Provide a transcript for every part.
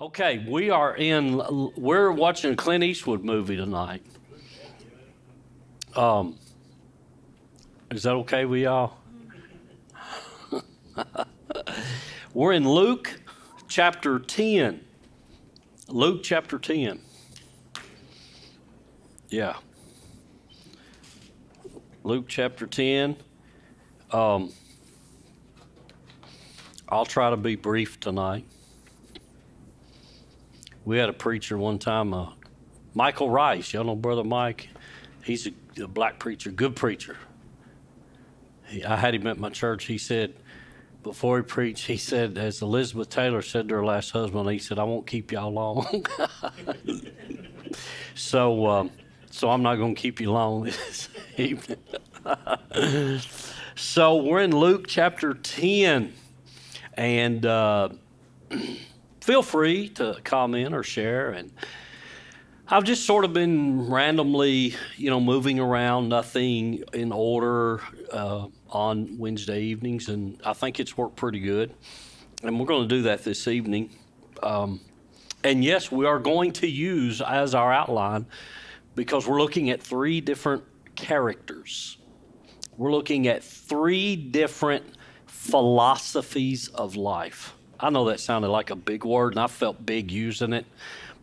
Okay, we are in. We're watching a Clint Eastwood movie tonight. Um, is that okay with y'all? we're in Luke chapter ten. Luke chapter ten. Yeah. Luke chapter ten. Um, I'll try to be brief tonight. We had a preacher one time, uh, Michael Rice. Y'all know Brother Mike? He's a, a black preacher, good preacher. He, I had him at my church. He said, before he preached, he said, as Elizabeth Taylor said to her last husband, he said, I won't keep y'all long. so, um, so I'm not going to keep you long this evening. so we're in Luke chapter 10. And uh, feel free to comment or share. And I've just sort of been randomly, you know, moving around, nothing in order uh, on Wednesday evenings, and I think it's worked pretty good. And we're going to do that this evening. Um, and yes, we are going to use as our outline because we're looking at three different characters. We're looking at three different philosophies of life. I know that sounded like a big word, and I felt big using it,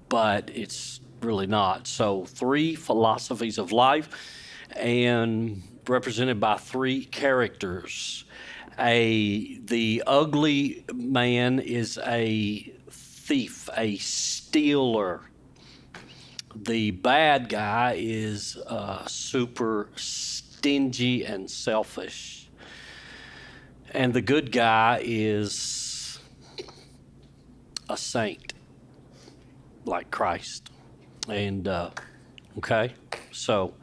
but it's really not. So, three philosophies of life, and represented by three characters. A the ugly man is a thief, a stealer. The bad guy is uh, super stingy and selfish, and the good guy is a saint like Christ. And, uh, okay, so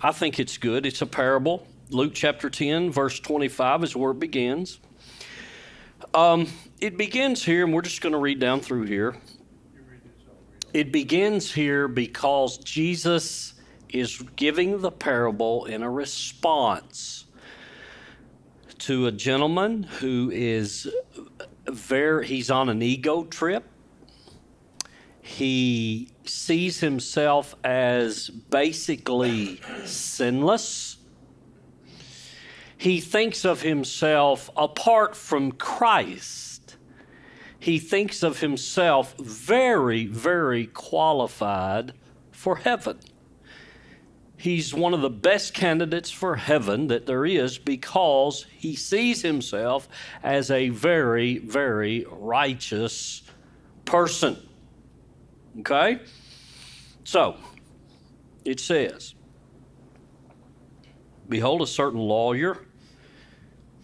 I think it's good. It's a parable. Luke chapter 10, verse 25 is where it begins. Um, it begins here, and we're just going to read down through here. It begins here because Jesus is giving the parable in a response to a gentleman who is very he's on an ego trip. He sees himself as basically sinless. He thinks of himself apart from Christ. He thinks of himself very, very qualified for heaven. He's one of the best candidates for heaven that there is because he sees himself as a very, very righteous person. Okay? So, it says, Behold, a certain lawyer,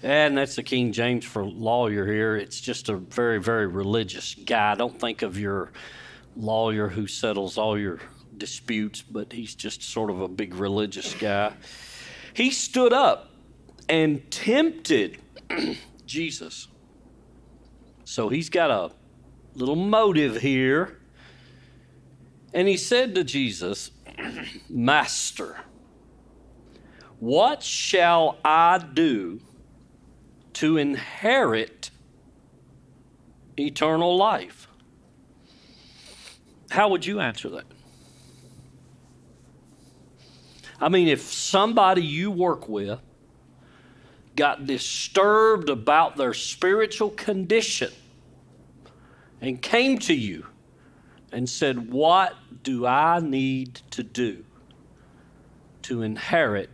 and that's the King James for lawyer here. It's just a very, very religious guy. Don't think of your lawyer who settles all your disputes, but he's just sort of a big religious guy. He stood up and tempted Jesus. So he's got a little motive here. And he said to Jesus, Master, what shall I do to inherit eternal life? How would you answer that? I mean, if somebody you work with got disturbed about their spiritual condition and came to you and said, What do I need to do to inherit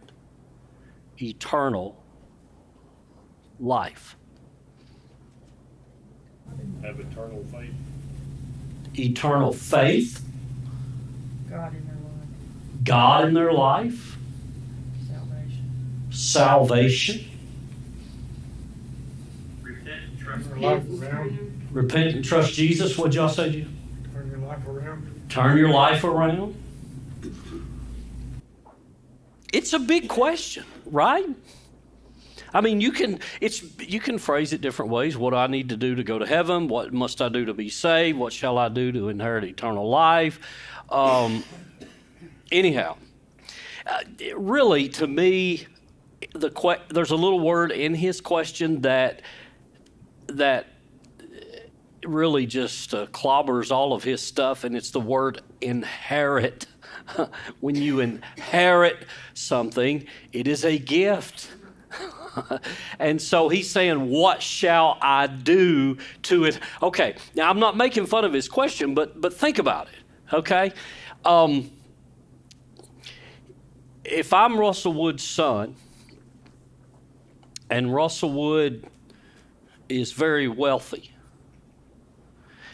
eternal life? Have eternal faith. Eternal faith, God in their life, God in their life, salvation. salvation, Repent and trust Turn your life around. repent and trust Jesus. What'd y'all say? Jim? Turn your life around. turn your life around? It's a big question, right? I mean, you can it's you can phrase it different ways. What do I need to do to go to heaven? What must I do to be saved? What shall I do to inherit eternal life? Um, anyhow, uh, really, to me, the que- there's a little word in his question that that really just uh, clobbers all of his stuff, and it's the word inherit. when you inherit something, it is a gift. and so he's saying, What shall I do to it? Okay, now I'm not making fun of his question, but, but think about it, okay? Um, if I'm Russell Wood's son, and Russell Wood is very wealthy,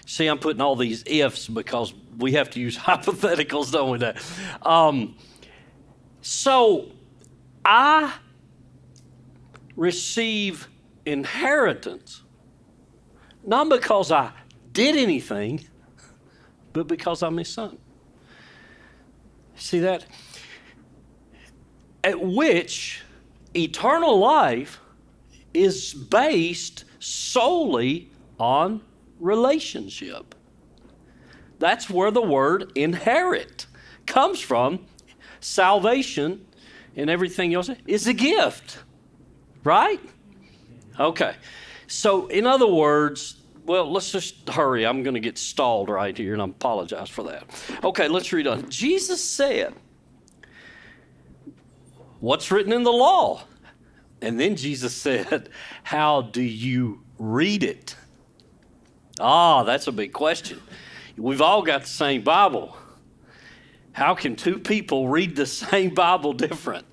see, I'm putting all these ifs because we have to use hypotheticals, don't we? That. Um, so I receive inheritance, not because I did anything, but because I'm his son. See that? At which eternal life is based solely on relationship. That's where the word inherit comes from. Salvation and everything else is a gift, right? Okay. So, in other words, well, let's just hurry. I'm going to get stalled right here, and I apologize for that. Okay, let's read on. Jesus said, What's written in the law? And then Jesus said, How do you read it? Ah, that's a big question. We've all got the same Bible. How can two people read the same Bible different?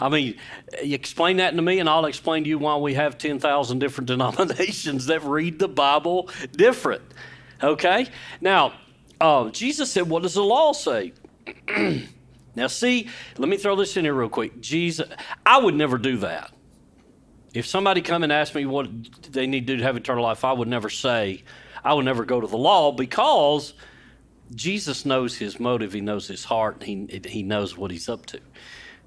I mean, explain that to me, and I'll explain to you why we have 10,000 different denominations that read the Bible different. Okay? Now, uh, Jesus said, What does the law say? now, see, let me throw this in here real quick. Jesus, I would never do that. If somebody come and ask me what they need to do to have eternal life, I would never say, I would never go to the law because Jesus knows his motive, he knows his heart, and he, he knows what he's up to.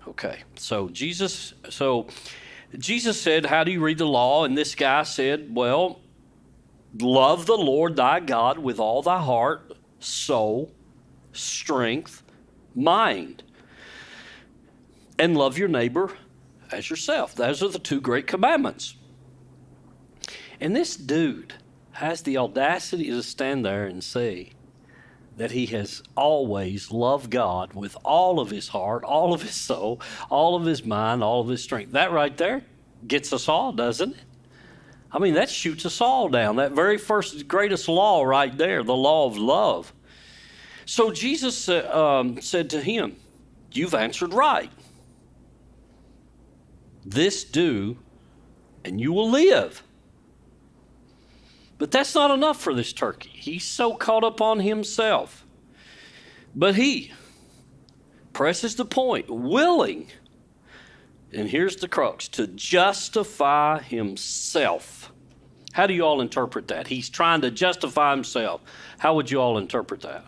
Okay, so Jesus, so Jesus said, How do you read the law? And this guy said, Well, love the Lord thy God with all thy heart, soul, strength, mind, and love your neighbor as yourself. Those are the two great commandments. And this dude has the audacity to stand there and say that he has always loved God with all of his heart, all of his soul, all of his mind, all of his strength. That right there gets us all, doesn't it? I mean, that shoots us all down. That very first greatest law right there, the law of love. So Jesus uh, um, said to him, You've answered right. This do, and you will live. But that's not enough for this turkey. He's so caught up on himself. But he presses the point, willing, and here's the crux, to justify himself. How do you all interpret that? He's trying to justify himself. How would you all interpret that?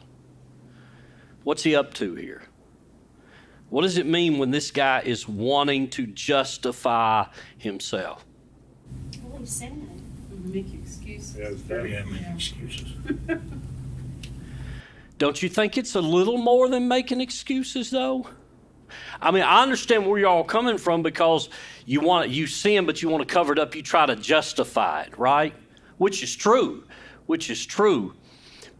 What's he up to here? What does it mean when this guy is wanting to justify himself? Well, he's sinning. Make excuses. Yeah, it's very- Yeah, make excuses. Don't you think it's a little more than making excuses, though? I mean, I understand where you're all coming from because you want you sin, but you want to cover it up. You try to justify it, right? Which is true, which is true.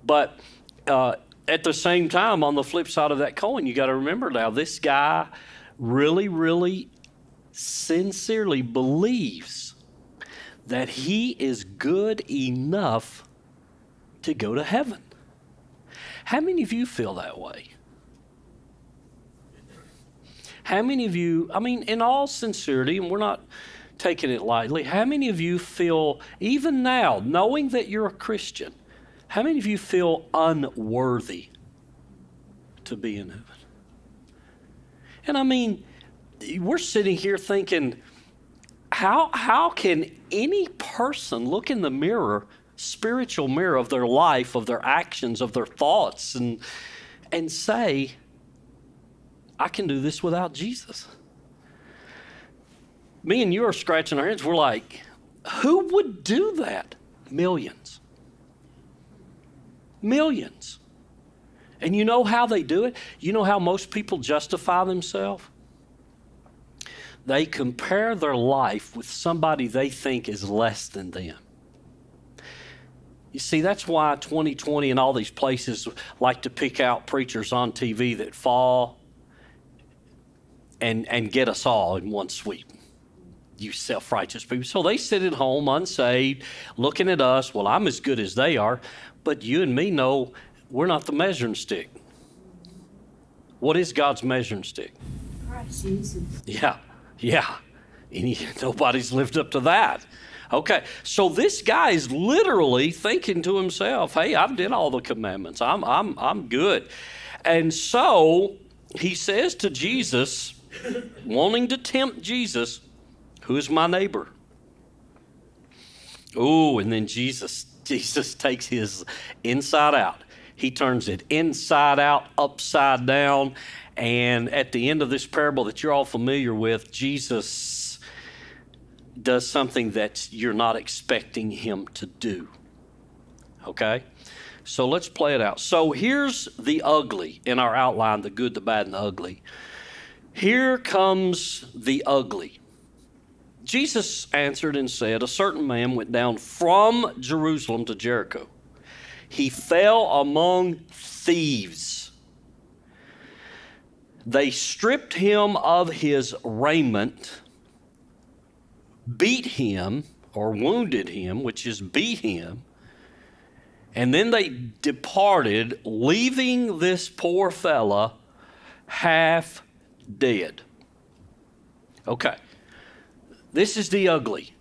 But uh, at the same time, on the flip side of that coin, you got to remember now this guy really, really sincerely believes that he is good enough to go to heaven. How many of you feel that way? How many of you, I mean, in all sincerity, and we're not taking it lightly, how many of you feel, even now, knowing that you're a Christian, how many of you feel unworthy to be in heaven? And I mean, we're sitting here thinking, how, how can any person look in the mirror, spiritual mirror of their life, of their actions, of their thoughts, and, and say, I can do this without Jesus? Me and you are scratching our heads. We're like, who would do that? Millions. Millions. And you know how they do it? You know how most people justify themselves? They compare their life with somebody they think is less than them. You see, that's why 20/20 and all these places like to pick out preachers on TV that fall and, and get us all in one sweep. You self righteous people. So they sit at home unsaved, looking at us. Well, I'm as good as they are. But you and me know we're not the measuring stick. What is God's measuring stick? Christ. Jesus. Yeah, yeah. Any, nobody's lived up to that. Okay, so this guy is literally thinking to himself, "Hey, I've did all the commandments. I'm, I'm, I'm good." And so he says to Jesus, wanting to tempt Jesus, "Who is my neighbor?" Oh, and then Jesus, Jesus takes his inside out. He turns it inside out, upside down, and at the end of this parable that you're all familiar with, Jesus does something that you're not expecting him to do. Okay? So let's play it out. So here's the ugly in our outline the good, the bad, and the ugly. Here comes the ugly. Jesus answered and said, A certain man went down from Jerusalem to Jericho. He fell among thieves. They stripped him of his raiment, beat him, or wounded him, which is beat him, and then they departed, leaving this poor fella half dead. Okay. This is the ugly.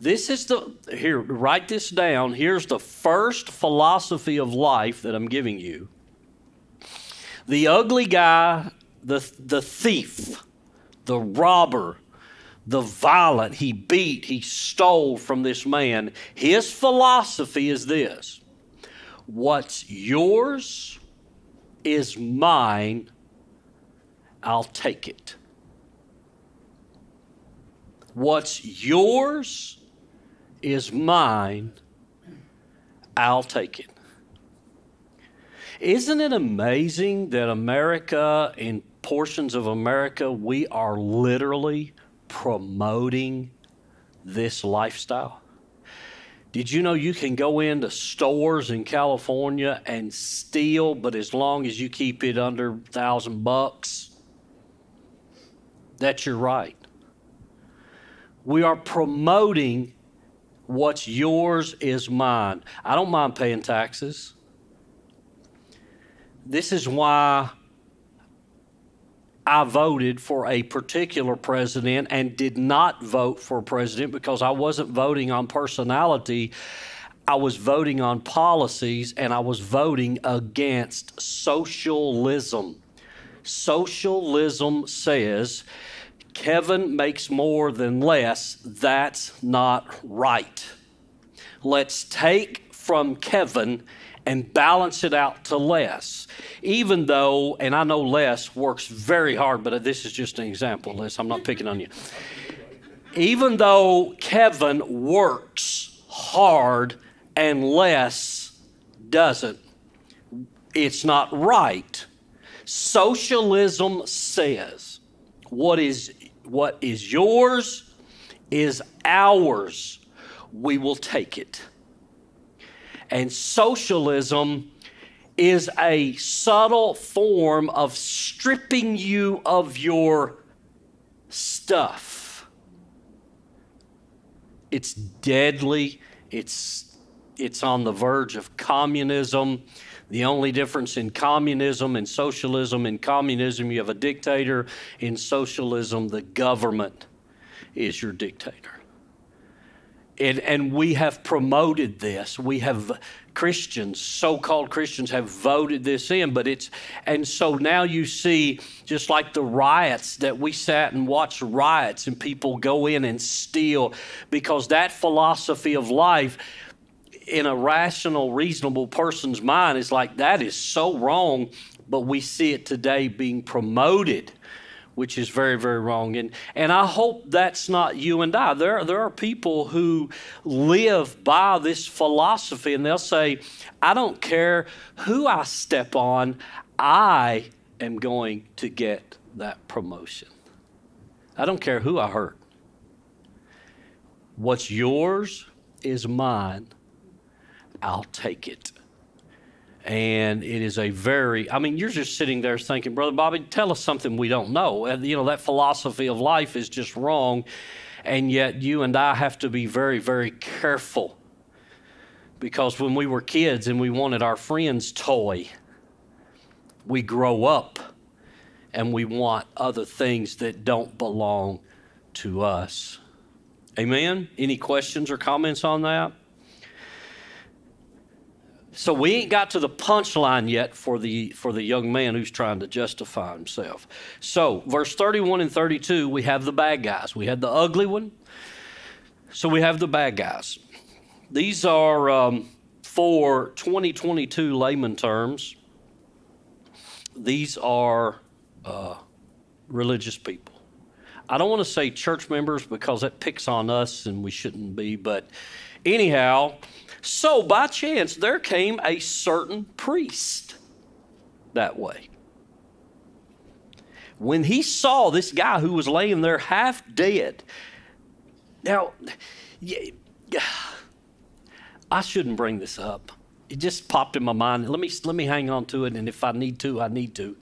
This is the, here, write this down. Here's the first philosophy of life that I'm giving you. The ugly guy, the, the thief, the robber, the violent, he beat, he stole from this man. His philosophy is this what's yours is mine, I'll take it. What's yours is mine, I'll take it. Isn't it amazing that America, in portions of America, we are literally promoting this lifestyle? Did you know you can go into stores in California and steal, but as long as you keep it under thousand bucks, that's your right. We are promoting what's yours is mine. I don't mind paying taxes. This is why I voted for a particular president and did not vote for a president because I wasn't voting on personality. I was voting on policies and I was voting against socialism. Socialism says Kevin makes more than Les. That's not right. Let's take from Kevin and balance it out to Les. Even though, and I know Les works very hard, but this is just an example, Les, I'm not picking on you. Even though Kevin works hard and Les doesn't, it's not right. Socialism says what is what is yours is ours. We will take it. And socialism is a subtle form of stripping you of your stuff. It's deadly. It's it's on the verge of communism. The only difference in communism and socialism, in communism, you have a dictator. In socialism, the government is your dictator. And, and we have promoted this. We have Christians, so-called Christians, have voted this in. But it's and so now you see, just like the riots that we sat and watched riots, and people go in and steal because that philosophy of life in a rational, reasonable person's mind is like, that is so wrong, but we see it today being promoted, which is very, very wrong. And, and I hope that's not you and I. There, there are people who live by this philosophy, and they'll say, I don't care who I step on, I am going to get that promotion. I don't care who I hurt. What's yours is mine I'll take it. And it is a very, I mean, you're just sitting there thinking, Brother Bobby, tell us something we don't know. And, you know, that philosophy of life is just wrong. And yet you and I have to be very, very careful. Because when we were kids and we wanted our friend's toy, we grow up and we want other things that don't belong to us. Amen? Any questions or comments on that? So we ain't got to the punchline yet for the for the young man who's trying to justify himself. So verse 31 and 32, we have the bad guys. We had the ugly one. So we have the bad guys. These are um, for 2022 layman terms. These are uh, religious people. I don't want to say church members because that picks on us and we shouldn't be, but anyhow, so by chance there came a certain priest that way. When he saw this guy who was laying there half dead, now, I shouldn't bring this up. It just popped in my mind. Let me let me hang on to it, and if I need to, I need to.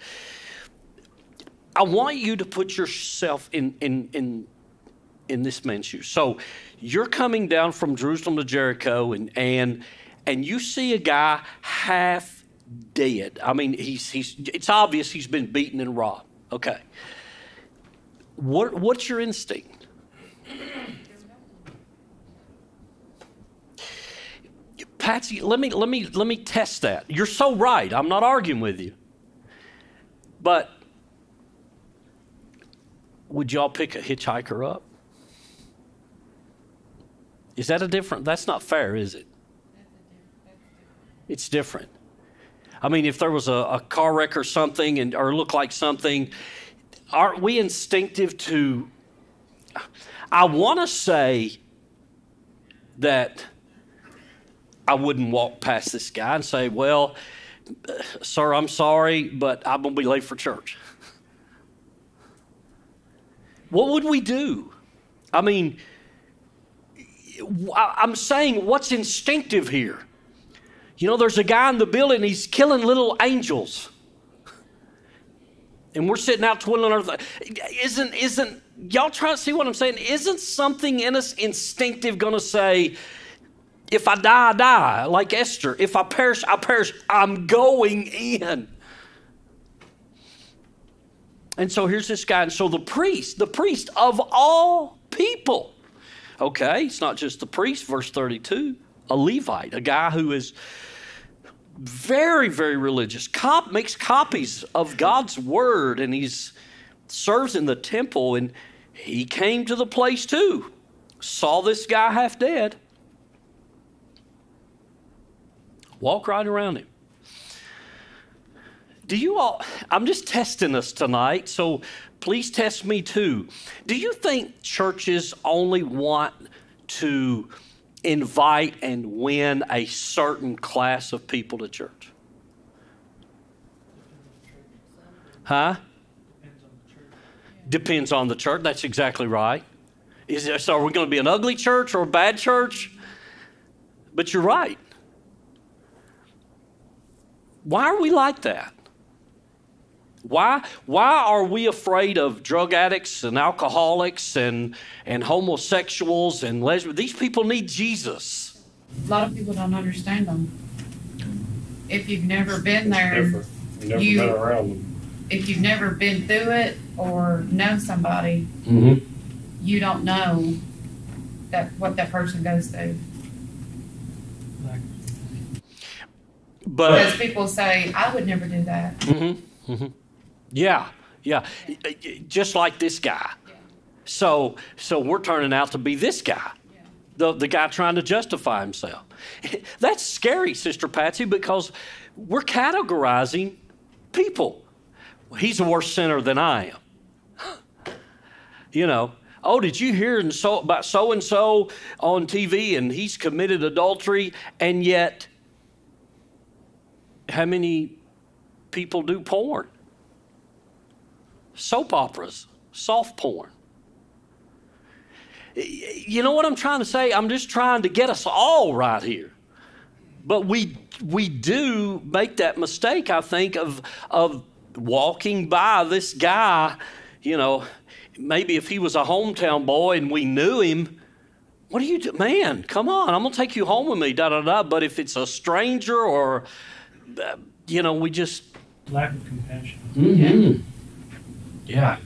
I want you to put yourself in, in, in, in this man's shoes. So you're coming down from Jerusalem to Jericho and, and, and you see a guy half dead. I mean, he's, he's, it's obvious he's been beaten and robbed. Okay. What, what's your instinct? Patsy, let me, let, me, let me test that. You're so right. I'm not arguing with you. But would y'all pick a hitchhiker up? Is that a different? That's not fair, is it? It's different. I mean, if there was a, a car wreck or something, and or looked like something, aren't we instinctive to? I want to say that I wouldn't walk past this guy and say, "Well, sir, I'm sorry, but I'm gonna be late for church." What would we do? I mean, I'm saying what's instinctive here. You know, there's a guy in the building, he's killing little angels. And we're sitting out twiddling our th- isn't isn't y'all trying to see what I'm saying? Isn't something in us instinctive gonna say, if I die, I die, like Esther. If I perish, I perish. I'm going in. And so here's this guy. And so the priest, the priest of all people, okay, it's not just the priest, verse 32, a Levite, a guy who is very, very religious, Cop, makes copies of God's word, and he serves in the temple. And he came to the place too, saw this guy half dead, walk right around him do you all, I'm just testing us tonight, so please test me too. Do you think churches only want to invite and win a certain class of people to church? Huh? Depends on the church. That's exactly right. Is there, so are we going to be an ugly church or a bad church? But you're right. Why are we like that? Why, why are we afraid of drug addicts and alcoholics and, and homosexuals and lesbians? These people need Jesus. A lot of people don't understand them. If you've never been there, Different. You never You- been around them. if you've never been through it or know somebody, Mm-hmm. you don't know that what that person goes through. But Because people say, I would never do that. Mm-hmm. Mm-hmm. Yeah, yeah. Just like this guy. So, so we're turning out to be this guy, the, the guy trying to justify himself. That's scary, Sister Patsy, because we're categorizing people. He's a worse sinner than I am. You know, oh, did you hear and so, about so and so on TV and he's committed adultery, and yet, how many people do porn? Soap operas, soft porn. You know what I'm trying to say? I'm just trying to get us all right here. But we we do make that mistake, I think, of of walking by this guy, you know, maybe if he was a hometown boy and we knew him, what are you do? Man, come on, I'm gonna take you home with me, da da da. But if it's a stranger or uh, you know, we just Lack of compassion. Mhm. Yeah.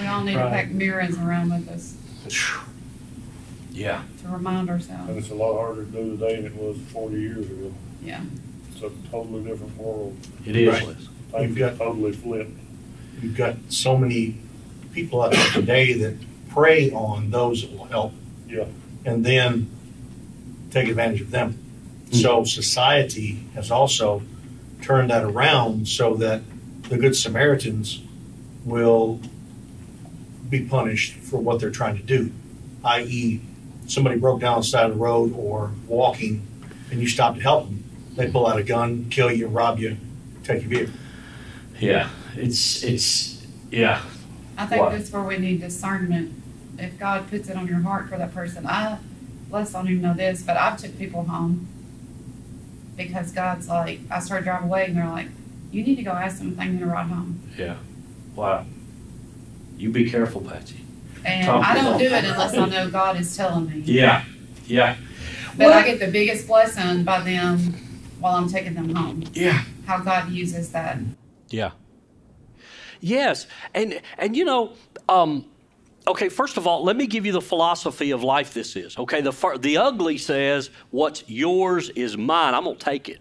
We all need to Right. pack mirrors around with us Yeah. to remind And ourselves. it's a lot harder to do today than it was forty years ago. Yeah. It's a totally different world. It is. Right. Things You've got- are totally flipped. You've got so many people out there today that prey on those that will help. Yeah. And then take advantage of them. Hmm. So society has also turned that around so that the good Samaritans will be punished for what they're trying to do, i.e., somebody broke down on the side of the road or walking, and you stop to help them. They pull out a gun, kill you, rob you, take your vehicle. Yeah. It's it's yeah. I think What? that's where we need discernment. If God puts it on your heart for that person, I, Les don't even know this, but I've took people home because God's like, I started driving away and they're like, you need to go ask them if they need a ride home. Yeah. Wow. You be careful, Patsy. And Talk I don't do it unless I know God is telling me. Yeah. Yeah. But I get the biggest blessing by them while I'm taking them home. Yeah. How God uses that. Yeah. Yes, and and you know, um, okay. First of all, let me give you the philosophy of life. This is okay. The the ugly says, "What's yours is mine. I'm gonna take it."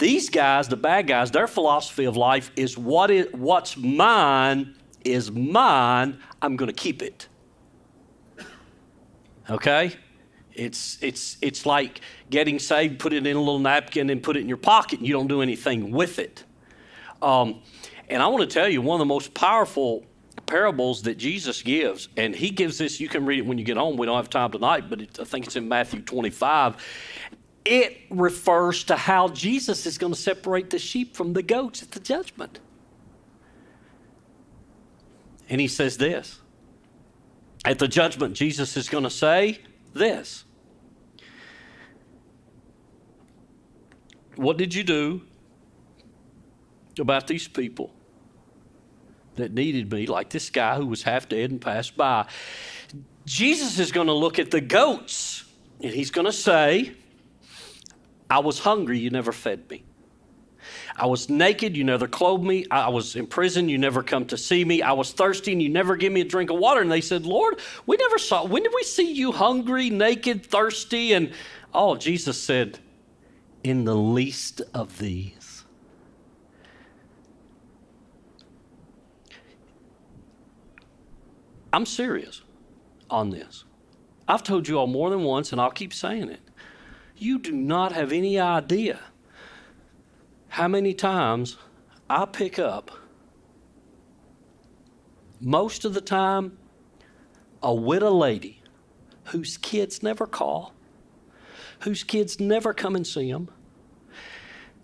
These guys, the bad guys, their philosophy of life is what is what's mine is mine. I'm gonna keep it. Okay. It's it's it's like getting saved, put it in a little napkin, and put it in your pocket, and you don't do anything with it. Um, and I want to tell you one of the most powerful parables that Jesus gives, and he gives this. You can read it when you get home. We don't have time tonight, but it, I think it's in Matthew 25. It refers to how Jesus is going to separate the sheep from the goats at the judgment. And he says this At the judgment, Jesus is going to say this What did you do about these people that needed me, like this guy who was half dead and passed by? Jesus is going to look at the goats and he's going to say, I was hungry, you never fed me. I was naked, you never clothed me. I was in prison, you never come to see me. I was thirsty, and you never give me a drink of water. And they said, Lord, we never saw, when did we see you hungry, naked, thirsty? And oh, Jesus said, in the least of these. I'm serious on this. I've told you all more than once, and I'll keep saying it. You do not have any idea how many times I pick up, most of the time, a widow lady whose kids never call, whose kids never come and see them.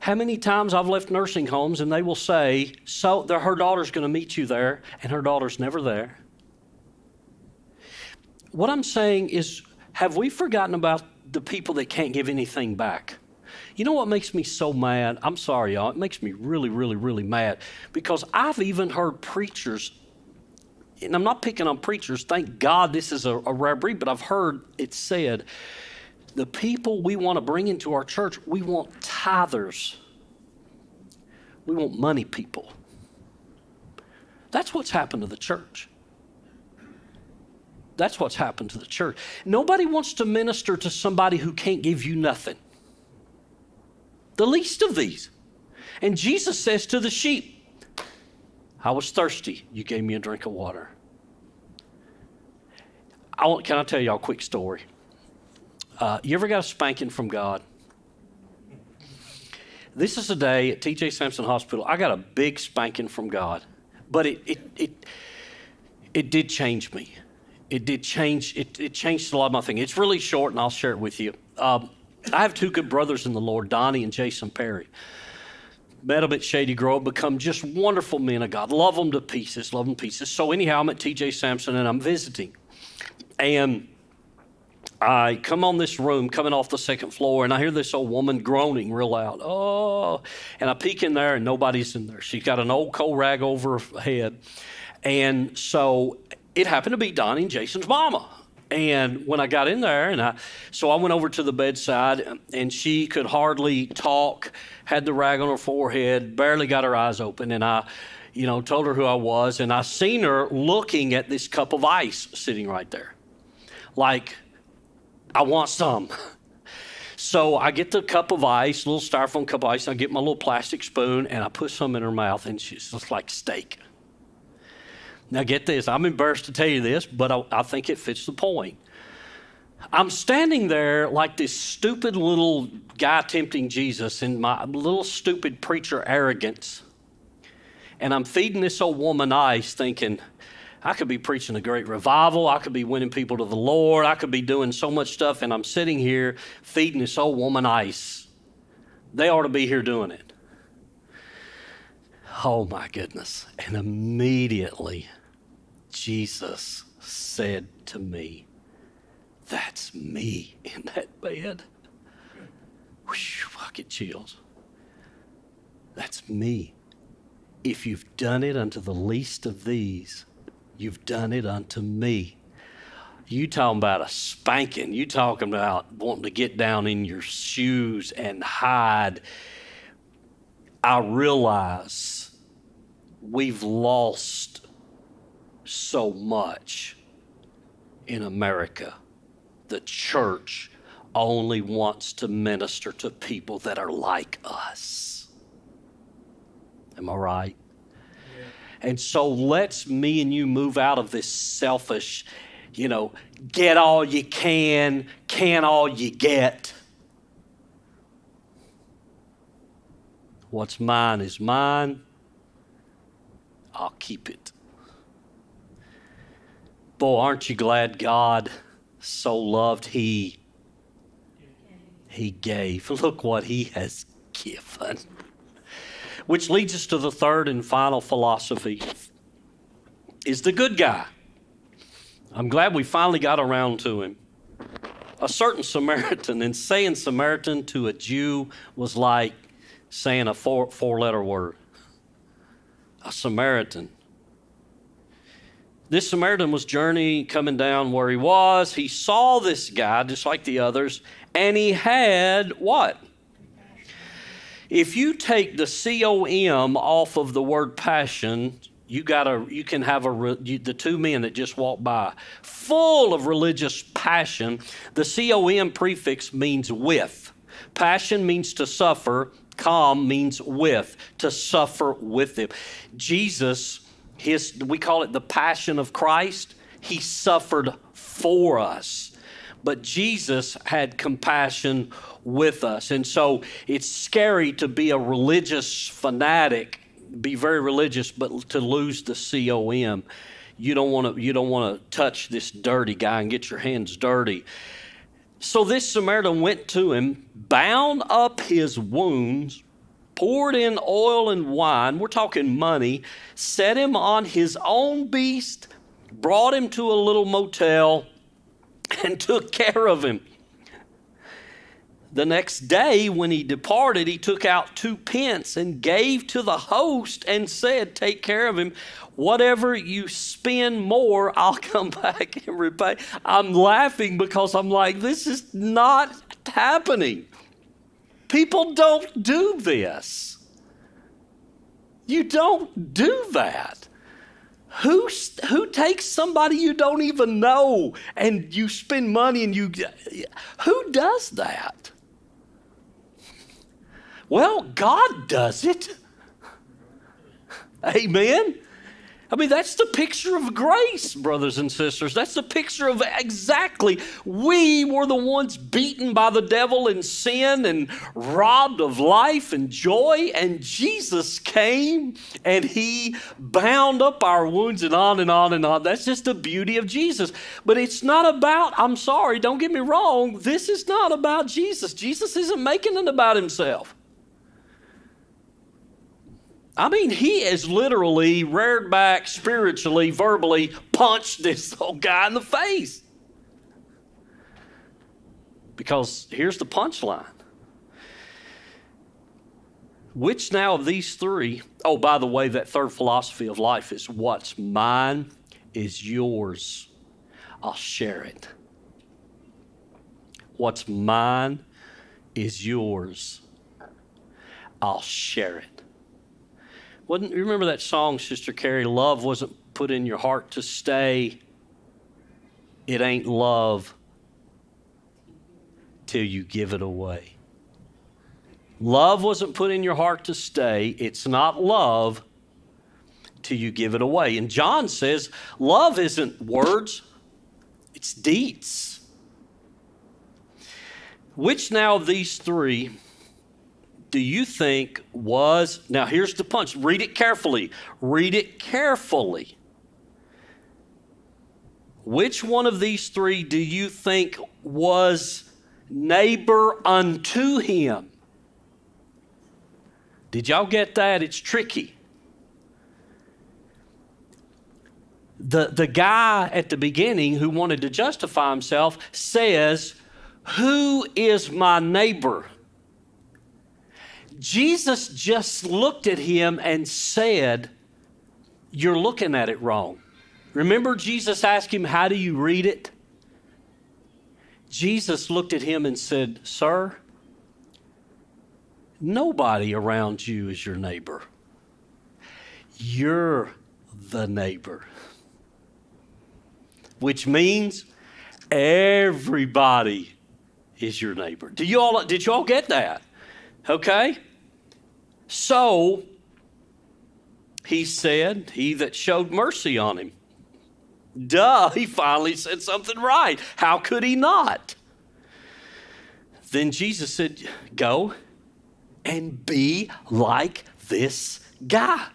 How many times I've left nursing homes and they will say, so her daughter's going to meet you there, and her daughter's never there. What I'm saying is, have we forgotten about the people that can't give anything back? You know what makes me so mad? I'm sorry, y'all. It makes me really, really, really mad because I've even heard preachers, and I'm not picking on preachers. Thank God this is a, a rare breed, but I've heard it said the people we want to bring into our church, we want tithers. We want money people. That's what's happened to the church. That's what's happened to the church. Nobody wants to minister to somebody who can't give you nothing. The least of these. And Jesus says to the sheep, I was thirsty. You gave me a drink of water. I want, can I tell y'all a quick story? Uh, you ever got a spanking from God? This is a day at TJ Samson Hospital. I got a big spanking from God, but it it it, it did change me. It did change. It, it changed a lot of my thinking. It's really short, and I'll share it with you. Um, I have two good brothers in the Lord, Donnie and Jason Perry. Met them at Shady Grove, become just wonderful men of God. Love them to pieces, love them pieces. So anyhow, I'm at TJ Samson and I'm visiting, and I come on this room coming off the second floor and I hear this old woman groaning real loud. Oh, and I peek in there and nobody's in there. She's got an old coal rag over her head. And so it happened to be Donnie and Jason's mama. And when I got in there, and I, so I went over to the bedside, and she could hardly talk, had the rag on her forehead, barely got her eyes open, and I, you know, told her who I was, and I seen her looking at this cup of ice sitting right there, like, I want some. So I get the cup of ice, little styrofoam cup of ice, and I get my little plastic spoon, and I put some in her mouth, and she's just like steak. Now, get this. I'm embarrassed to tell you this, but I, I, think it fits the point. I'm standing there like this stupid little guy tempting Jesus in my little stupid preacher arrogance. And I'm feeding this old woman ice, thinking, I could be preaching a great revival. I could be winning people to the Lord. I could be doing so much stuff. And I'm sitting here feeding this old woman ice. They ought to be here doing it. Oh my goodness. And immediately, Jesus said to me, That's me in that bed. Whew, I get chills. That's me. If you've done it unto the least of these, you've done it unto me. You talking about a spanking. You talking about wanting to get down in your shoes and hide. I realize we've lost so much in America. The church only wants to minister to people that are like us. Am I right? And so let's me and you move out of this selfish, you know, get all you can, can all you get. What's mine is mine. I'll keep it. Boy, aren't you glad God so loved He? He gave. Look what He has given. Which leads us to the third and final philosophy is the good guy. I'm glad we finally got around to him. A certain Samaritan, and saying Samaritan to a Jew was like saying a four, four letter word. A Samaritan. This Samaritan was journeying, coming down where he was. He saw this guy, just like the others, and he had what? If you take the com off of the word passion, you got a you can have a you, the two men that just walked by, full of religious passion. The com prefix means with. Passion means to suffer. Com means with, to suffer with him. Jesus, his we call it the passion of Christ. He suffered for us. But Jesus had compassion with us. And so it's scary to be a religious fanatic, be very religious, but to lose the COM. You don't want to you don't want to touch this dirty guy and get your hands dirty. So this Samaritan went to him, bound up his wounds, poured in oil and wine, we're talking money, set him on his own beast, brought him to a little motel, and took care of him. The next day, when he departed, he took out two pence and gave to the host and said, Take care of him. Whatever you spend more, I'll come back and repay. I'm laughing because I'm like, this is not happening. People don't do this. You don't do that. Who, who takes somebody you don't even know and you spend money and you. Who does that? Well, God does it. Amen. I mean, that's the picture of grace, brothers and sisters. That's the picture of exactly we were the ones beaten by the devil in sin and robbed of life and joy, and Jesus came and he bound up our wounds and on and on and on. That's just the beauty of Jesus. But it's not about, I'm sorry, don't get me wrong, this is not about Jesus. Jesus isn't making it about himself. I mean, he has literally reared back spiritually, verbally punched this old guy in the face. Because here's the punchline. Which now of these three, oh, by the way, that third philosophy of life is what's mine is yours. I'll share it. What's mine is yours. I'll share it. Wasn't you remember that song, Sister Carrie? Love wasn't put in your heart to stay. It ain't love till you give it away. Love wasn't put in your heart to stay. It's not love till you give it away. And John says love isn't words, it's deeds. Which now of these three do you think was, now here's the punch, read it carefully. Read it carefully. Which one of these three do you think was neighbor unto him? Did y'all get that? It's tricky. The, the guy at the beginning who wanted to justify himself says, Who is my neighbor? Jesus just looked at him and said, You're looking at it wrong. Remember, Jesus asked him, How do you read it? Jesus looked at him and said, Sir, nobody around you is your neighbor. You're the neighbor. Which means everybody is your neighbor. Do you all did you all get that? Okay? So he said, He that showed mercy on him. Duh, he finally said something right. How could he not? Then Jesus said, Go and be like this guy.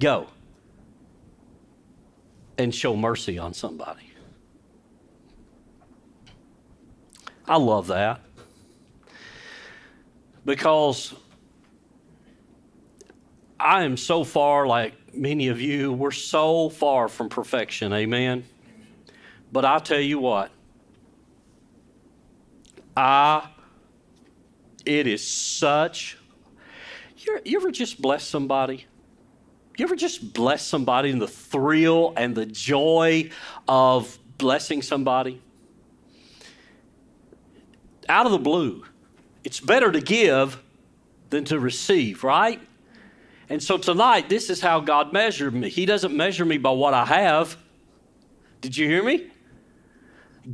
Go and show mercy on somebody. I love that because I am so far, like many of you, we're so far from perfection. Amen. But I'll tell you what, I, it is such, you you ever just bless somebody? You ever just bless somebody in the thrill and the joy of blessing somebody? Out of the blue. It's better to give than to receive, right? And so tonight, this is how God measured me. He doesn't measure me by what I have. Did you hear me?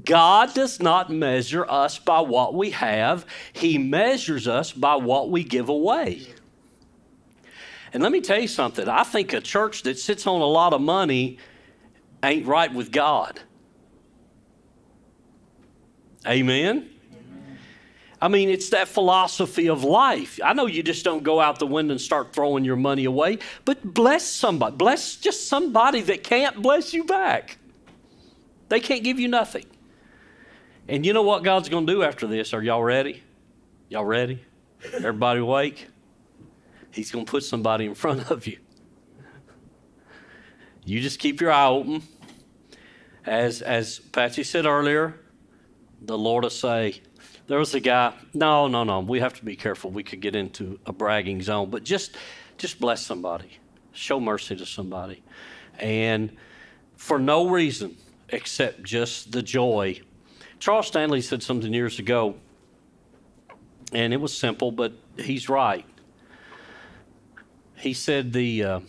God does not measure us by what we have, He measures us by what we give away. And let me tell you something I think a church that sits on a lot of money ain't right with God. Amen? I mean, it's that philosophy of life. I know you just don't go out the window and start throwing your money away, but bless somebody. Bless just somebody that can't bless you back. They can't give you nothing. And you know what God's going to do after this? Are y'all ready? Y'all ready? Everybody awake? He's going to put somebody in front of you. You just keep your eye open. As, as Patsy said earlier, the Lord will say, there was a guy, no, no, no, we have to be careful. We could get into a bragging zone, but just, just bless somebody. Show mercy to somebody. And for no reason except just the joy. Charles Stanley said something years ago, and it was simple, but he's right he said the uh,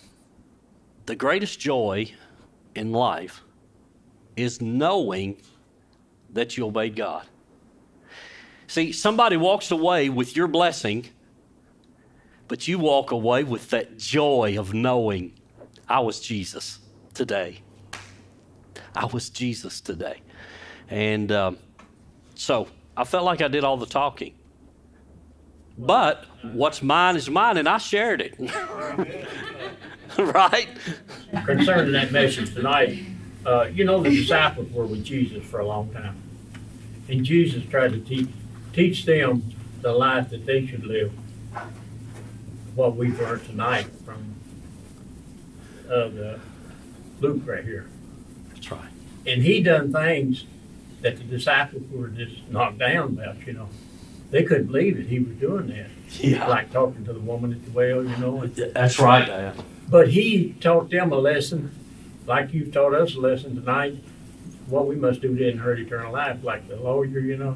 the greatest joy in life is knowing that you obeyed God. See, somebody walks away with your blessing, but you walk away with that joy of knowing I was Jesus today. I was Jesus today. And um, so I felt like I did all the talking. But what's mine is mine, and I shared it. right? Concerning that message tonight, uh, you know, the disciples were with Jesus for a long time. And Jesus tried to teach, teach them the life that they should live. What we've learned tonight from uh, the Luke right here. That's right. And he done things that the disciples were just knocked down about, you know. They couldn't believe that he was doing that. Yeah. Like talking to the woman at the well, you know. That's right, Dad. but he taught them a lesson, like you've taught us a lesson tonight, what we must do to inherit eternal life, like the lawyer, you know.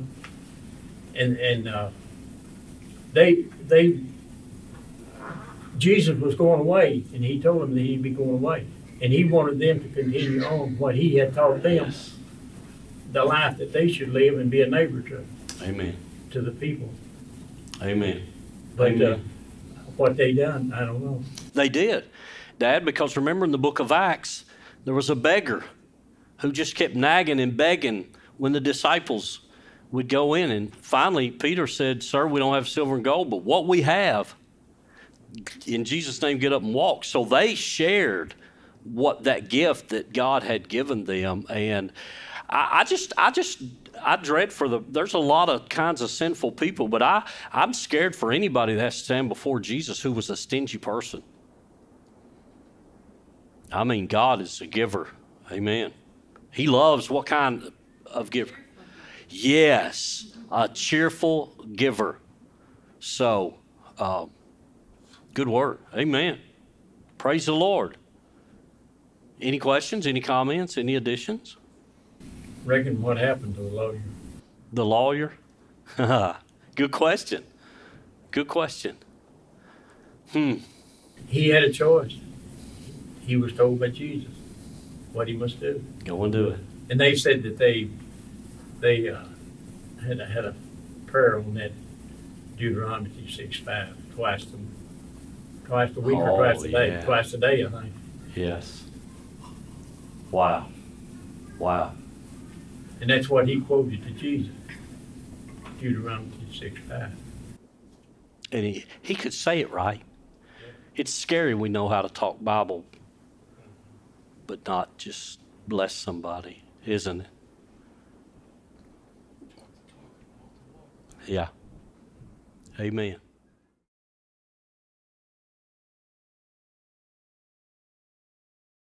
And and uh, they they Jesus was going away, and he told them that he'd be going away, and he wanted them to continue on what he had taught them, the life that they should live and be a neighbor to Amen. to the people. Amen. But uh, Amen. what they done, I don't know. They did, Dad, because remember in the book of Acts, there was a beggar who just kept nagging and begging when the disciples would go in. And finally, Peter said, Sir, we don't have silver and gold, but what we have, in Jesus' name, get up and walk. So they shared what that gift that God had given them. And I, I just, I just, I dread for the, there's a lot of kinds of sinful people, but I, I'm scared for anybody that has to stand before Jesus who was a stingy person. I mean, God is a giver. Amen. He loves what kind of giver? Yes, a cheerful giver. So, uh, good word. Amen. Praise the Lord. Any questions? Any comments? Any additions? Reckon what happened to the lawyer? The lawyer? good question. Good question. Hmm. He had a choice. He was told by Jesus what he must do, Go and do it. and they said that they they uh, had a, had a prayer on that Deuteronomy six five twice a twice a week or Oh, twice a day, yeah. twice a day, I think. Yes. Wow. Wow. And that's what he quoted to Jesus. Deuteronomy six five. and he, he could say it right. It's scary we know how to talk Bible, but not just bless somebody, isn't it? Yeah. Amen.